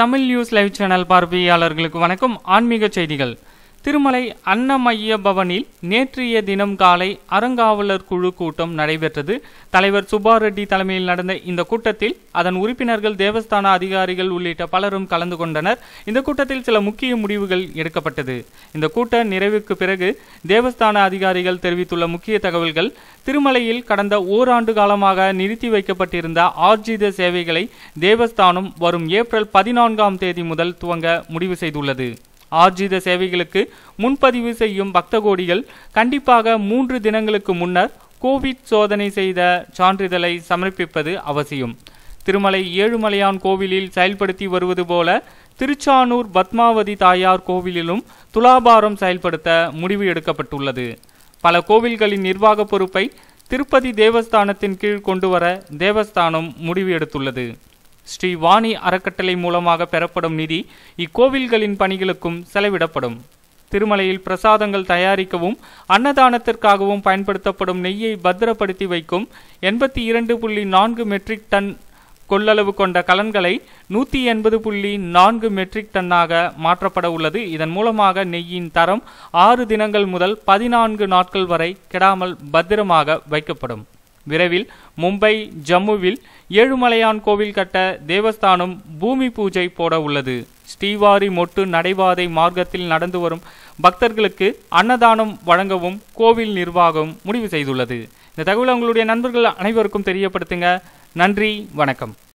Tamil news live channel பார்வையாளர்களுக்கு வணக்கம். ஆன்மீக செய்திகள். திருமலை அன்னமைய பவனில் நேற்றைய தினம் காலை அறங்காவலர் குழு கூட்டம் நடைபெற்றது. தலைவர் சுப்பா ரெட்டி தலைமையில் நடந்த இந்த கூட்டத்தில் அதன் உறுப்பினர்கள் தேவஸ்தான அதிகாரிகள் உள்ளிட்ட பலரும் கலந்து கொண்டனர். இந்த கூட்டத்தில் சில முக்கிய முடிவுகள் எடுக்கப்பட்டது. இந்த கூட்ட நிறைவுக்கு பிறகு தேவஸ்தான அதிகாரிகள் தெரிவித்துள்ள முக்கிய தகவல்கள் திருமலையில் கடந்த ஓராண்டு காலமாக நிறுத்தி வைக்கப்பட்டிருந்த ஆர்ஜித சேவைகளை தேவஸ்தானம் வரும் ஏப்ரல் பதினான்காம் தேதி முதல் துவங்க முடிவு செய்துள்ளது. ஆர்ஜித சேவைகளுக்கு முன்பதிவு செய்யும் பக்த கோடிகள் கண்டிப்பாக மூன்று தினங்களுக்கு முன்னர் கோவிட் சோதனை செய்த சான்றிதழை சமர்ப்பிப்பது அவசியம். திருமலை ஏழுமலையான் கோவிலில் செயல்படுத்தி வருவது போல திருச்சானூர் பத்மாவதி தாயார் கோவிலிலும் துலாபாரம் செயல்படுத்த முடிவு எடுக்கப்பட்டுள்ளது. பல கோவில்களின் நிர்வாக பொறுப்பை திருப்பதி தேவஸ்தானத்தின் கீழ் கொண்டு வர தேவஸ்தானம் முடிவு எடுத்துள்ளது. ஸ்ரீ வாணி அறக்கட்டளை மூலமாக பெறப்படும் நிதி இக்கோவில்களின் பணிகளுக்கும் செலவிடப்படும். திருமலையில் பிரசாதங்கள் தயாரிக்கவும் அன்னதானத்திற்காகவும் பயன்படுத்தப்படும் நெய்யை பத்திரப்படுத்தி வைக்கும் எண்பத்தி இரண்டு புள்ளி நான்கு மெட்ரிக் டன் கொள்ளளவு கொண்ட கலன்களை நூற்றி எண்பது புள்ளி நான்கு மெட்ரிக் டன்னாக மாற்றப்பட உள்ளது. இதன் மூலமாக நெய்யின் தரம் ஆறு தினங்கள் முதல் பதினான்கு நாட்கள் வரை கெடாமல் பத்திரமாக வைக்கப்படும். விரைவில் மும்பை ஜம்முவில் ஏழுமலையான் கோவில் கட்ட தேவஸ்தானம் பூமி பூஜை போட உள்ளது. ஸ்ரீவாரி மொட்டு நடைபாதை மார்க்கத்தில் நடந்து வரும் பக்தர்களுக்கு அன்னதானம் வழங்கவும் கோவில் நிர்வாகம் முடிவு செய்துள்ளது. இந்த தகவல் உங்களுடைய நண்பர்கள் அனைவருக்கும் தெரியப்படுத்துங்க. நன்றி வணக்கம்.